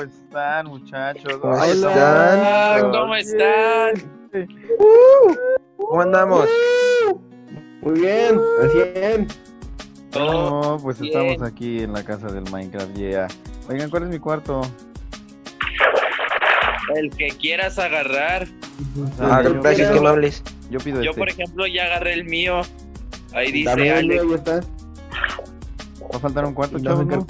¿Cómo están, muchachos? ¿Cómo Hola. están? ¿Cómo están? ¿Cómo andamos? Muy bien, recién. No, pues Bien. estamos aquí en la casa del Minecraft, yeah. Oigan, ¿cuál es mi cuarto? El que quieras agarrar. Ah, yo, gracias que hables. yo pido Yo, este. por ejemplo, ya agarré el mío. Ahí dice También, Alex. ahí está. Va a faltar un cuarto, No,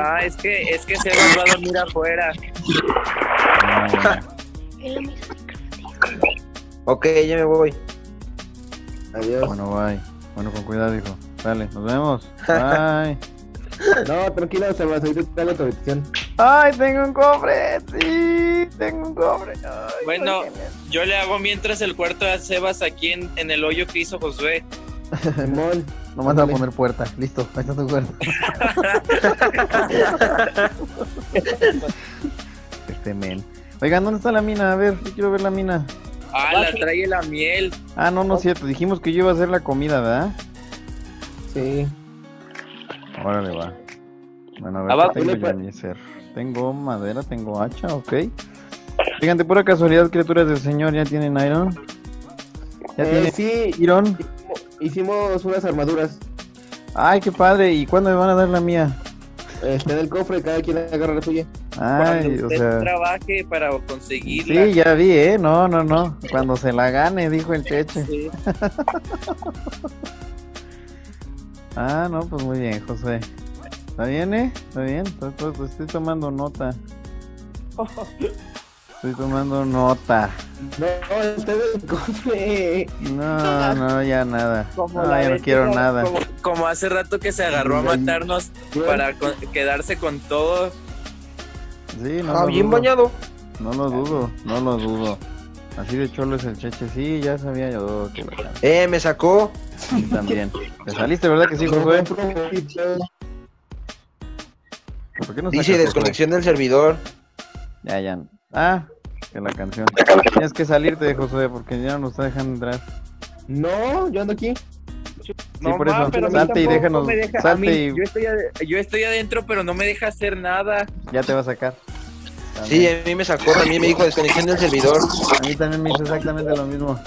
Ah, es que, es que se va a dormir afuera. Ok, ya me voy. Adiós. bueno, bye. Bueno, con cuidado, hijo. Dale, nos vemos. Bye. No, tranquilo, Sebas, ahorita te hago tu habitación. ¡Ay, tengo un cofre! ¡Sí! Tengo un cofre. Ay, Bueno, yo le hago mientras el cuarto de Sebas aquí en, en el hoyo que hizo Josué. Simón. Nomás va a ándale. poner puerta. Listo, ahí está tu puerta. este men. Oigan, ¿dónde está la mina? A ver, yo quiero ver la mina. Ah, la trae la miel. Ah, no, no es cierto. Dijimos que yo iba a hacer la comida, ¿verdad? Sí. Órale, va. Bueno, a ver, Abajo, ¿qué tengo mi ser? Tengo madera, tengo hacha, ok. Fíjate, pura casualidad, criaturas del señor, ¿ya tienen iron? ¿Ya Eh, tienen sí, iron? Hicimos unas armaduras. Ay, qué padre. ¿Y cuándo me van a dar la mía? Está en el cofre, cada quien agarra la suya. Ay, Cuando o usted sea... trabaje para conseguirla. Sí, ya vi, ¿eh? No, no, no. Cuando se la gane, dijo el cheche. Sí. Ah, no, pues muy bien, José. ¿Está bien, eh? ¿Está bien? Estoy, estoy- estoy tomando nota. Estoy tomando nota. No, el cofre. No, no, ya nada. Como No, ya quiero nada. Como, como hace rato que se agarró a matarnos para con- quedarse con todo. Sí, no Ah, lo bien dudo. bañado. No lo dudo, no lo dudo. Así de cholo es el cheche. Sí, ya sabía yo que Eh, me sacó. Sí, también. ¿Te saliste, verdad que sí, Josué? ¿Por qué no Dice desconexión del servidor. Ya, ya. Ah, que la canción. Tienes que salirte, Josué, porque ya no nos está dejando entrar. No, yo ando aquí. No, por eso, ma, mí salte y déjanos, deja- salte mí- y- yo, estoy yo estoy adentro, pero no me deja hacer nada. Ya te va a sacar. Sí, También. a mí me sacó. También me dijo desconexión del servidor. A mí también me hizo exactamente lo mismo.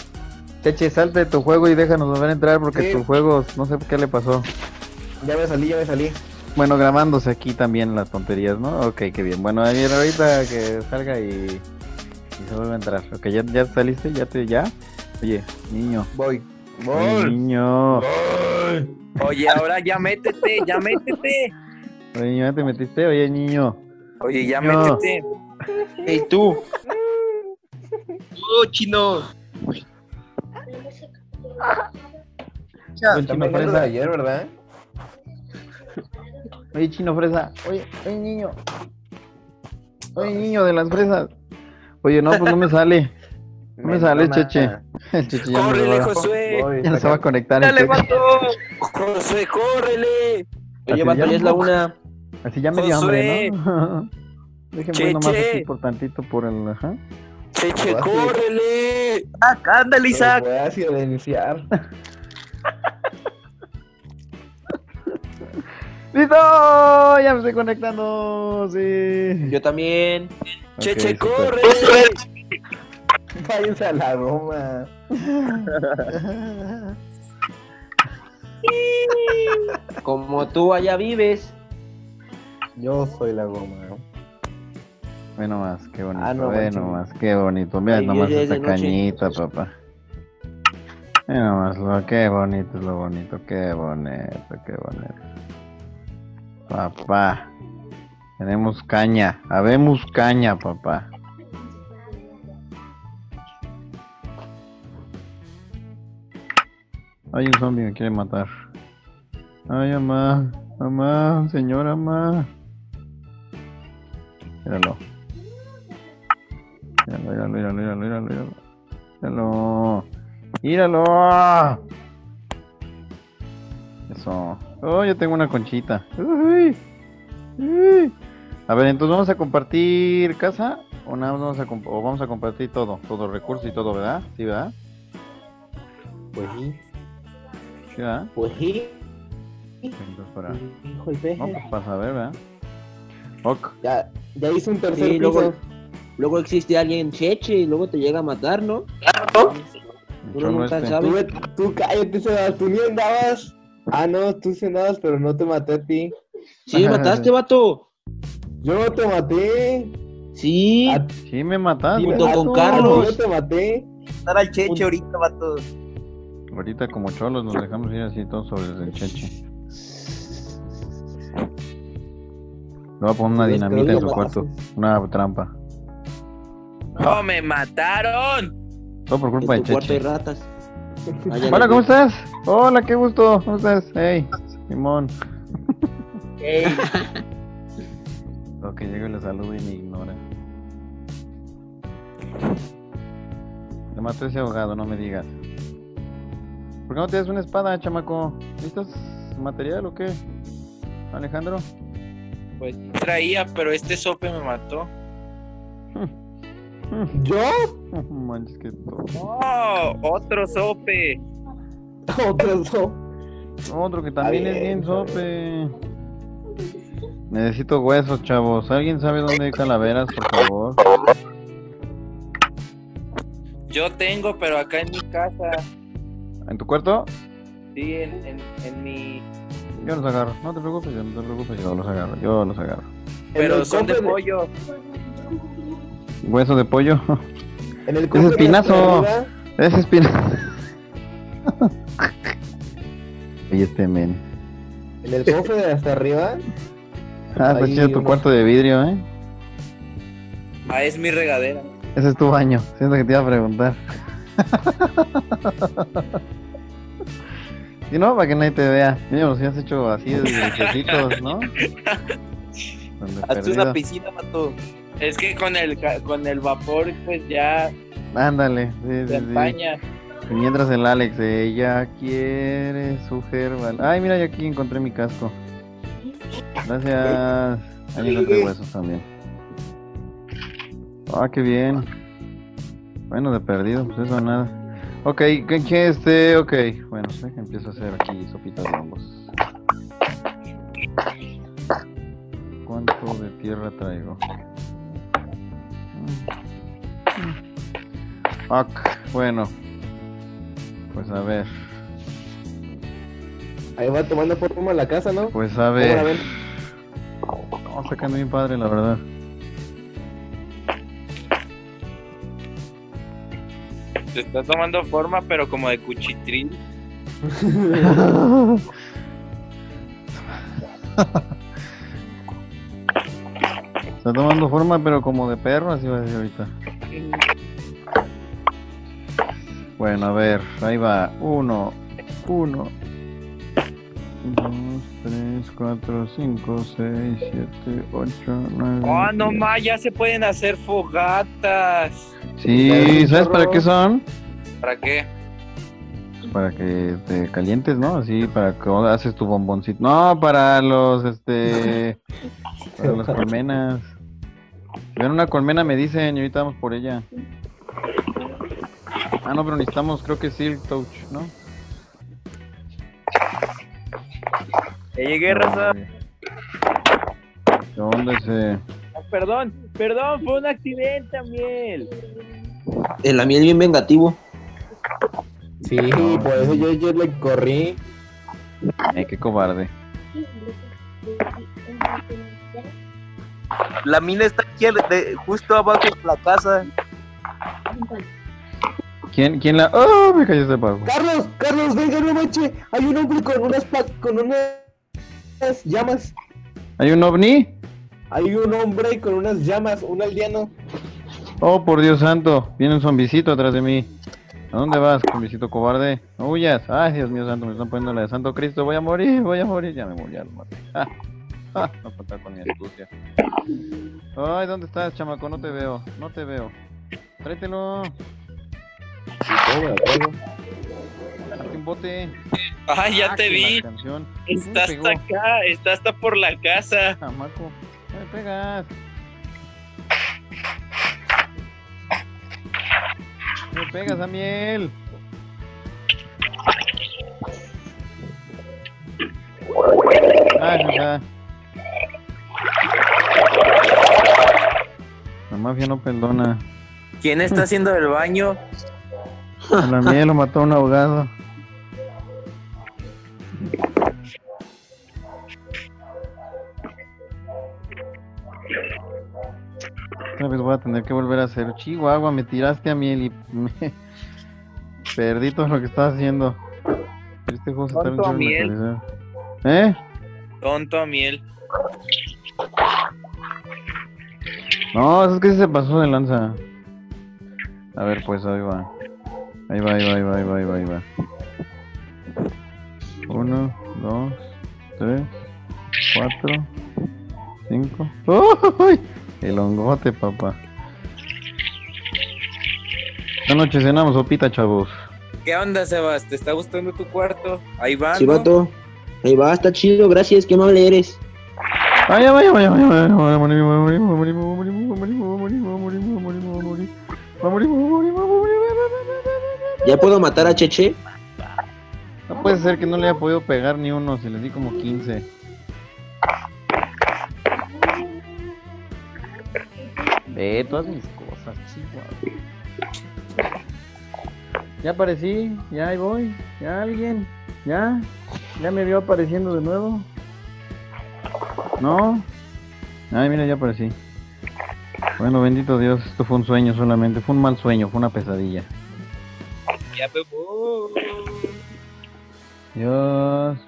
Cheche, salte de tu juego y déjanos volver a entrar porque Sí. tu juego, no sé qué le pasó. Ya me salí, ya me salí. Bueno, grabándose aquí también las tonterías, ¿no? Ok, qué bien. Bueno, a ver, ahorita que salga y, y se vuelve a entrar. Ok, ¿ya, ya saliste? ¿Ya te, ya? Oye, niño. Voy. Voy. niño. Voy. Oye, ahora ya métete, ya métete. Oye, niño, ¿ya te metiste? Oye, niño. Oye, ya métete. Hey, tú. Oh, chino. Con chino de ayer, ¿verdad? Oye, chino fresa. Oye, oye, niño. Oye, niño de las fresas. Oye, no, pues no me sale. No me sale, cheche. El cheche ya Córrele, va, Josué. Voy, ya no se va a conectar. el Dale, vato. Josué, córrele. Oye, Así vato, ya ya es la una. Así ya me dio hambre. ¿no? Déjenme ver nomás Cheche. aquí por tantito por el... Ajá. Cheche, córrele. Acá, ándale, Isaac. A de iniciar. ¡Listo! Ya me estoy conectando. Sí. Yo también. Cheche, córrele. Váyanse a la goma. Como tú allá vives. Yo soy la goma. Ve nomás, qué bonito. Ah, no, ve nomás, qué bonito. Mira Ay, nomás esta noche. cañita, papá. Ve nomás, lo, qué bonito es lo bonito, qué bonito, qué bonito. Papá. Tenemos caña, habemos caña, papá. Hay un zombie que quiere matar. Ay, mamá, mamá, señora, mamá. Míralo. Míralo, míralo, míralo, míralo, míralo. Míralo. Míralo. Eso. Oh, yo tengo una conchita. Uy. Uy. A ver, entonces vamos a compartir casa o nada más vamos a comp- o vamos a compartir todo, todo recurso y todo, ¿verdad? Sí, ¿verdad? Pues sí. Sí, ¿verdad? Pues sí. Entonces, para... Hijo el peje. No, pues para saber, ¿verdad? Ok. Ya, ya hice un tercer Sí, piso. luego, luego existe alguien cheche y luego te llega a matar, ¿no? el Uno cholo nunca este. Tú, tú cállate, Sebas, tú ni andabas. Ah, no, tú sí andabas, pero no te maté a ti. Sí, mataste, vato. Yo te maté. Sí. A Sí, me mataste. Junto con tú, Carlos. Yo te maté. Estar al cheche ahorita, vato. Ahorita como cholos nos dejamos ir así todos sobre el cheche. Le voy a poner una dinamita en su cuarto. Una trampa. ¡No, me mataron! Todo por culpa de tu cuarto Cheche. ratas. Hola, lo ¿cómo estás? Hola, qué gusto. ¿Cómo estás? Hey, Simón. Ey, Ok, llego y le saludo y me ignora. Le maté a ese ahogado, no me digas. ¿Por qué no tienes una espada, chamaco? ¿Listas material o qué? Alejandro. Pues traía, pero este sope me mató. ¿Yo? Manches que todo. ¡Oh! ¡Otro sope! Otro no. Otro que también es bien sope. Necesito huesos, chavos. ¿Alguien sabe dónde hay calaveras, por favor? Yo tengo, pero acá en mi casa. ¿En tu cuarto? Sí, en, en, en mi. Yo los agarro. No te preocupes, yo no te preocupes, yo los agarro. Yo los agarro. Pero son de pollo. Hueso de pollo. En el Es espinazo. Es espina. y este men. En el cofre de hasta arriba. Ah, está chido tu uno. cuarto de vidrio, ¿eh? Ah, es mi regadera. Ese es tu baño. Siento que te iba a preguntar. Si no, para que nadie te vea. Mira, los has hecho así de dulcecitos, ¿no? Hazte una piscina, vato. Es que con el, ca- con el vapor, pues ya Ándale, sí, se sí, sí. empaña. Y mientras el Alex, ella quiere su herbal. Ay, mira, yo aquí encontré mi casco. Gracias. Ahí encontré huesos también. Ah, qué bien. Bueno, de perdido, pues eso nada. Ok, ¿qué, qué este? Ok, bueno, empiezo a hacer aquí sopita de hongos. ¿Cuánto de tierra traigo? Ok, bueno. Pues a ver, Ahí va tomando forma la casa, ¿no? pues a ¿Cómo la ver. ven? No, está quedando bien padre, la verdad. Se está tomando forma, pero como de cuchitril. Está tomando forma, pero como de perro, así va a decir ahorita. Bueno, a ver, ahí va. Uno, uno, dos, tres, cuatro, cinco, seis, siete, ocho, nueve. ¡Oh, no diez. más! Ya se pueden hacer fogatas. Sí, ¿sabes para qué son? ¿Para qué? Para que te calientes, ¿no? Así, para que haces tu bomboncito. No, para los, este, para las colmenas. Ven una colmena me dicen y ahorita vamos por ella. Ah, no, pero necesitamos, creo que Silk Touch, ¿no? Ya llegué, raza. ¿Dónde se...? Ah, perdón, perdón, fue un accidente, miel. El amiel bien vengativo. Sí, por eso yo, yo le corrí. Ay, qué cobarde. La mina está aquí, de- justo abajo de la casa. ¿Quién, quién la...? ¡Oh, me cayó este pago! Carlos, Carlos, venga, no manche. Hay un hombre con unas pa- con unas llamas. ¿Hay un ovni? Hay un hombre con unas llamas, un aldeano. Oh, por Dios santo, viene un zombicito atrás de mí. ¿A dónde vas, zombicito cobarde? No huyas. Ay, Dios mío santo, me están poniendo la de Santo Cristo. Voy a morir, voy a morir. Ya me morí, ya lo maté. Ah, ah, no contar con mi astucia. Ay, ¿dónde estás, chamaco? No te veo, no te veo. Tráetelo. Hazte un bote. Ay, ya Ah, te vi. canción. Está hasta acá, está hasta por la casa. Chamaco, no me pegas. Me pegas a miel. Ya, ya. La mafia no perdona. ¿Quién está haciendo el baño? A la miel lo mató un ahogado. Voy a tener que volver a hacer. Chihuahua, me tiraste a miel y me perdí todo lo que estaba haciendo. Este juego se está miel. ¿Eh? Tonto a miel. No, es que se pasó de lanza. A ver, pues ahí va. Ahí va, ahí va, ahí va, ahí va, ahí va, ahí va. Uno, dos, tres, cuatro, cinco. ¡Uy! El hongote, papá. Esta noche cenamos sopita, chavos. ¿Qué onda, Sebas? ¿Te está gustando tu cuarto? Ahí va. Sí. Ahí va, está chido, gracias, qué amable eres. Vaya, vaya, vaya, vaya, vaya, vaya, ¿Ya puedo matar a Cheche? No puede ser que no le haya podido pegar ni uno, si les di como 15. Ve todas mis cosas, chihuahua. Ya aparecí, ya ahí voy, ya alguien, ya, ya me vio apareciendo de nuevo. No. Ay, mira, ya aparecí. Bueno, bendito Dios, esto fue un sueño solamente, fue un mal sueño, fue una pesadilla. Ya me voy. Dios.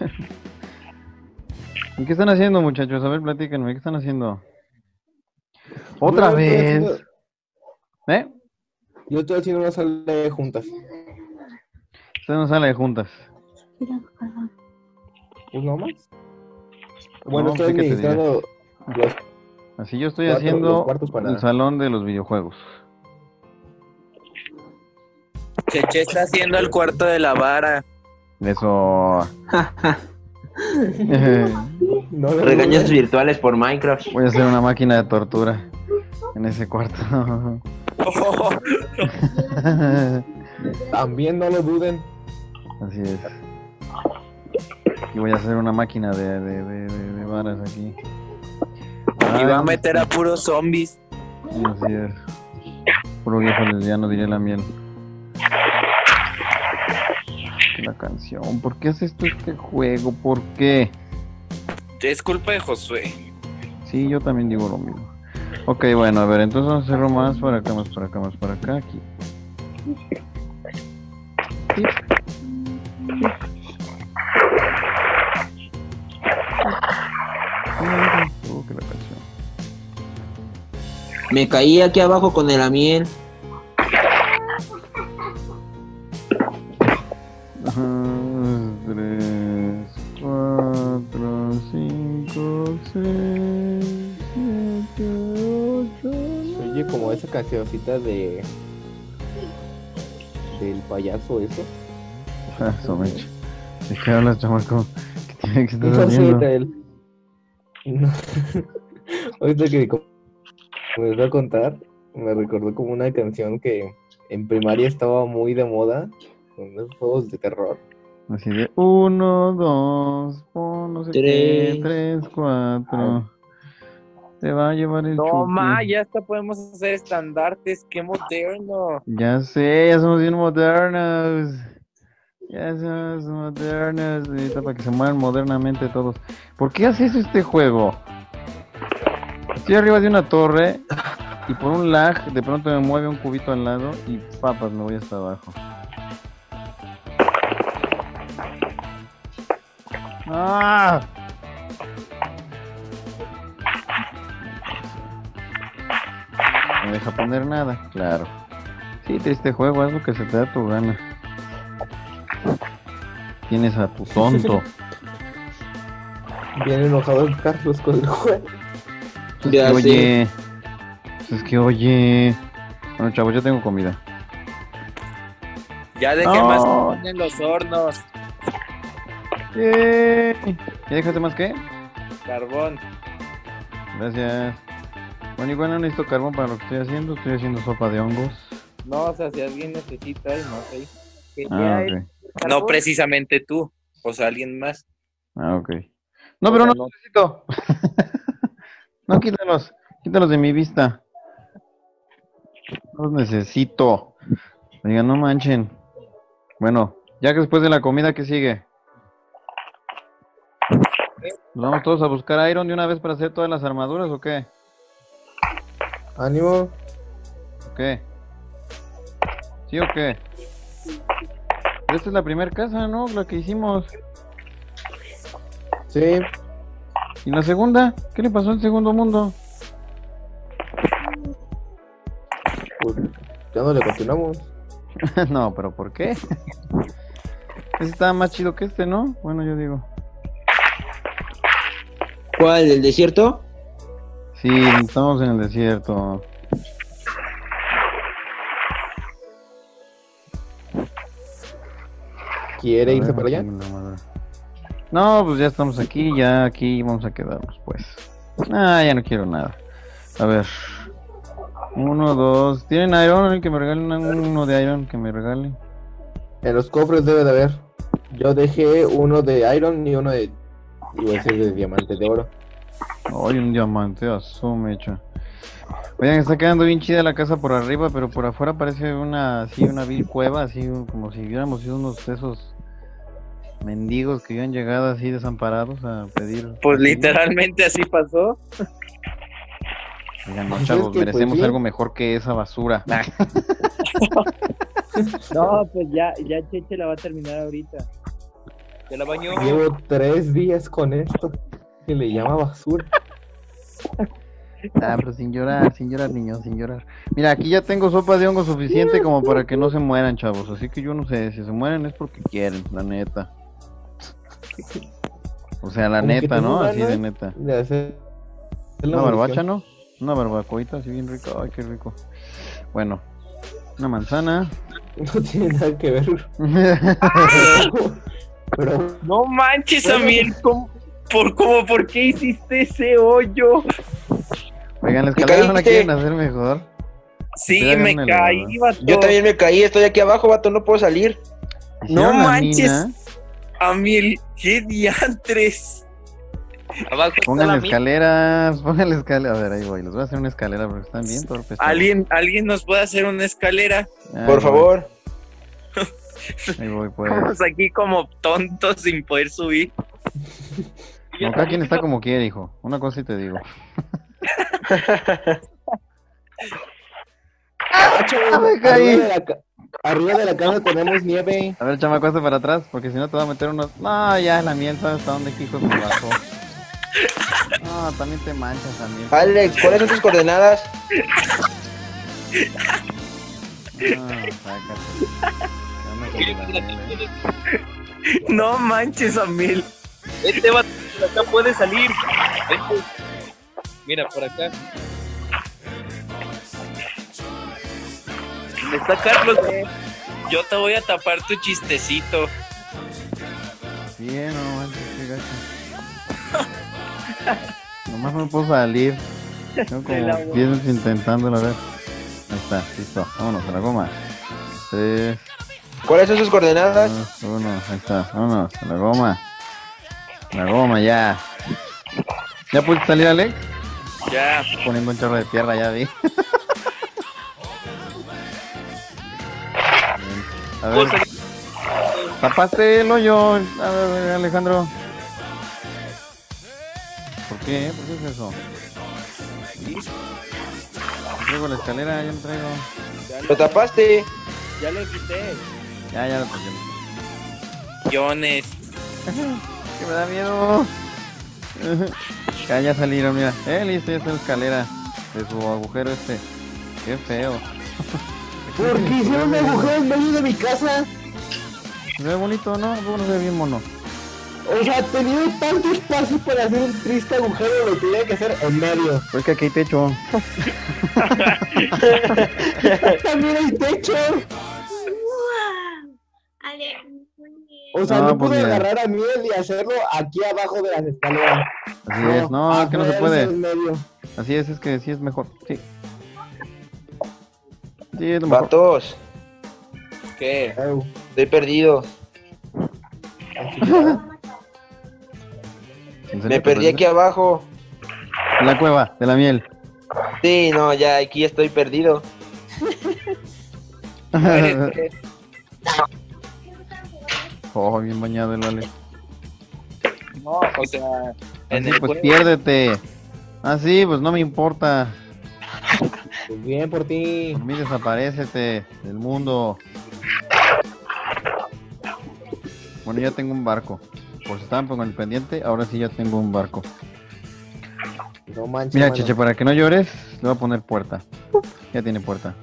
¿Y qué están haciendo, muchachos? A ver, platíquenme, ¿qué están haciendo? ¿Otra Yo estoy vez? haciendo- ¿Eh? Yo estoy haciendo una sala de juntas. Está en una sala de juntas. ¿Pues no más? Bueno, No, estoy sí administrando los Así yo estoy Cuatro- haciendo para- el salón de los videojuegos. Cheche está haciendo el cuarto de la vara. Eso. No Regaños virtuales por Minecraft. Voy a hacer una máquina de tortura en ese cuarto. También no lo duden. Así es. Y voy a hacer una máquina de, de, de, de- de varas aquí. Y va a Ay, meter a puros zombies. Así es. Puro viejo lesbiano, diré la miel. La canción. ¿Por qué hace esto este juego? ¿Por qué? Es culpa de Josué. Sí, yo también digo lo mismo. Ok, bueno, a ver, entonces vamos a hacerlo más para acá, más para acá, más para acá, aquí. Me caí aquí abajo con el amiel. Como esa cancioncita de. del payaso, eso. Ah, eso, Meche. ¿De qué hablas, chamaco? ¿Qué, tiene que sé, haciendo? Itael. No. Ahorita que me voy a contar, me recordó como una canción que en primaria estaba muy de moda, con los juegos de terror. Así de uno, dos, pon no sé qué, Tres. tres, cuatro. Te va a llevar el No, chupi. ma, ya hasta podemos hacer estandartes. Qué moderno. Ya sé, ya somos bien modernos. Ya somos modernos. Ahorita para que se muevan modernamente todos. ¿Por qué haces este juego? Estoy arriba de una torre y por un lag de pronto me mueve un cubito al lado y papas me voy hasta abajo. ¡Ah! No deja poner nada, claro. Sí, triste juego, haz lo que se te da tu gana. Tienes a tu tonto. Bien enojado el Carlos con el juego. Es Ya que, sé. oye. Es que oye. Bueno, chavos, yo tengo comida. Ya dejé No. más carbón en los hornos. Yay. ¿Ya dejaste más qué? Carbón. Gracias. Bueno, igual no necesito carbón para lo que estoy haciendo. Estoy haciendo sopa de hongos. No, o sea, si alguien necesita, no sé. Ah, ya ok. es carbón. No precisamente tú, o sea, alguien más. Ah, ok. No, pero O no sea, no. necesito. no, quítalos. Quítalos de mi vista. No los necesito. Oigan, no manchen. Bueno, ya que después de la comida, ¿qué sigue? ¿Nos vamos todos a buscar Iron de una vez para hacer todas las armaduras o qué? Ánimo. ¿O qué? ¿Sí o qué? Esta es la primera casa, ¿no? La que hicimos. Sí. ¿Y la segunda? ¿Qué le pasó al segundo mundo? Pues, ya no le continuamos. no, pero ¿por qué? Ese estaba más chido que este, ¿no? Bueno, yo digo. ¿Cuál? ¿El desierto? Sí, estamos en el desierto. ¿Quiere irse para allá? No, pues ya estamos aquí, ya aquí vamos a quedarnos, pues. Ah, ya no quiero nada. A ver. Uno, dos. ¿Tienen Iron? Que me regalen uno de Iron, que me regalen. En los cofres debe de haber. Yo dejé uno de Iron y uno de. Iba a decir de diamante de oro. Ay, un diamante, asume hecho. Oigan, está quedando bien chida la casa por arriba, pero por afuera parece una, así, una vil cueva, así como si hubiéramos sido unos de esos mendigos que habían llegado así desamparados a pedir. Pues literalmente así pasó. Oigan, no, Pues es chavos, pues, merecemos sí. algo mejor que esa basura. No, pues ya, ya Cheche la va a terminar ahorita. ¿Ya la bañó? Llevo tres días con esto. Que le llama basura. Ah, pero sin llorar, sin llorar, niños, sin llorar. Mira, aquí ya tengo sopa de hongo suficiente como para que no se mueran, chavos. Así que yo no sé, si se mueren es porque quieren, la neta. O sea, la Como neta, ¿no? Así de ganas neta. De hacer. la Una barbacha. ¿no? Una barbacoita así bien rica. Ay, qué rico. Bueno, una manzana. No tiene nada que ver. Pero No manches, Bueno. Amiel, ¿cómo, por, cómo, ¿por qué hiciste ese hoyo? Oigan, la ¿Te escalera no la quieren hacer mejor. Sí, me caí, vato. Yo también me caí, estoy aquí abajo, vato, no puedo salir. No manches. mina, Amiel, qué diantres. Abajo Pongan escaleras, pongan escalera. A ver, ahí voy. Les voy a hacer una escalera porque están bien torpes. ¿Alguien, alguien nos puede hacer una escalera. Ahí Por favor. Ahí voy, pues. Estamos aquí como tontos sin poder subir. No, cada quien está como quiere, hijo. Una cosa y te digo. Ah, me caí. Arriba de, la, ca- arriba de la casa tenemos nieve. A ver, chamaco, hazte para atrás, porque si no te va a meter unos. No, ya la miel, ¿sabes hasta dónde hijo me bajó? No, también te manchas también. Alex, ¿cuáles son tus coordenadas? No, sácate. No manches, Amiel. Este va por acá puede salir. Vente. Mira, por acá. Está Carlos. Yo te voy a tapar tu chistecito. Bien, no manches, qué gacho. Nomás no puedo salir. Tengo como 10 veces intentándolo, a ver. Ahí está, listo. Vámonos a la goma. 3, ¿Cuáles son sus coordenadas? 2, 1, ahí está. Vámonos a la goma. La goma, ya. ¿Ya pudiste salir, Alex? Ya. Poniendo un chorro de tierra, ya vi. A ver, tapaste el hoyo, a ver, Alejandro. ¿Por qué? ¿Por qué es eso? Traigo la escalera, ya lo traigo. ¿Lo tapaste? Ya lo quité. Ya, ya lo traigo. Millones. Que me da miedo. ya, ya salieron, mira. Eh, listo, ya está la escalera de su agujero este. Qué feo. ¿Por qué hicieron un agujero en medio de mi casa? Se ve bonito, ¿no? ¿Cómo no se ve bien mono? O sea, tenía tanto espacio para hacer un triste agujero, lo tenía que hacer en medio. Pues que aquí hay techo. También hay techo. ¡Wow! Ale, muy bien. O sea, No, no, pues pude agarrar a miel y hacerlo aquí abajo de las escaleras. Así es, no, es que no se puede. Así es, es que sí es mejor. Sí. Sí, es lo mejor. Vatos, ¿Qué? Estoy perdido. Aquí ¿En serio Me perdí aquí abajo. En la cueva de la miel. Sí, no, ya aquí estoy perdido. oh, bien bañado el Ale. No, o sea, en Así, el pues juego. piérdete. Ah, sí, pues no me importa. Pues bien por ti. Por mí desaparecete del mundo. Bueno, ya tengo un barco. Por si estaban con el pendiente, ahora sí ya tengo un barco. No manches. Mira, mano. Cheche, para que no llores, le voy a poner puerta. Ya tiene puerta.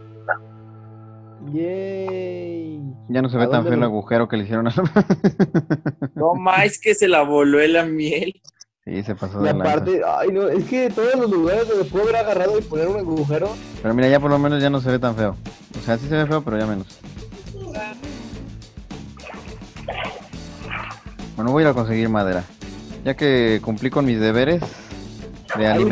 Yay. Ya no se ¿A ve tan feo el agujero que le hicieron a No más que se la voló en la miel. Sí, se pasó Y de lanza. aparte, ay no, es que todos los lugares donde puedo haber agarrado y poner un agujero, Pero mira, ya por lo menos ya no se ve tan feo. O sea, sí se ve feo, pero ya menos. Bueno, voy a ir a conseguir madera. Ya que cumplí con mis deberes de hay